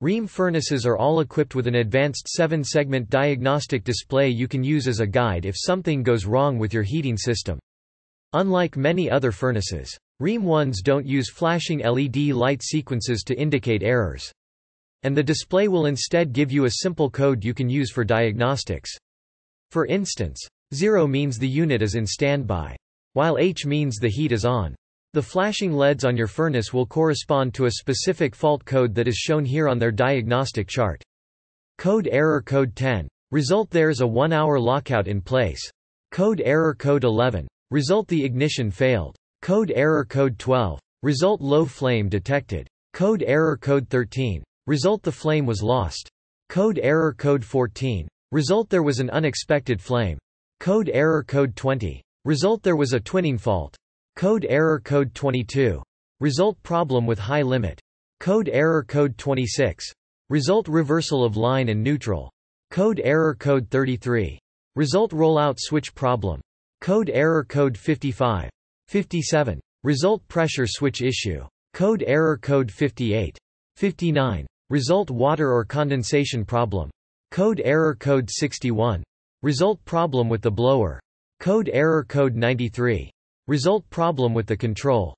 Rheem furnaces are all equipped with an advanced 7-segment diagnostic display you can use as a guide if something goes wrong with your heating system. Unlike many other furnaces, Rheem ones don't use flashing LED light sequences to indicate errors. And the display will instead give you a simple code you can use for diagnostics. For instance, 0 means the unit is in standby, while H means the heat is on. The flashing LEDs on your furnace will correspond to a specific fault code that is shown here on their diagnostic chart. Code error code 10. Result there is a 1 hour lockout in place. Code error code 11. Result the ignition failed. Code error code 12. Result low flame detected. Code error code 13. Result the flame was lost. Code error code 14. Result there was an unexpected flame. Code error code 20. Result there was a twinning fault. Code error code 22. Result problem with high limit. Code error code 26. Result reversal of line and neutral. Code error code 33. Result rollout switch problem. Code error code 55. 57. Result pressure switch issue. Code error code 58. 59. Result water or condensation problem. Code error code 61. Result problem with the blower. Code error code 93. Result problem with the control.